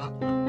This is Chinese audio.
了。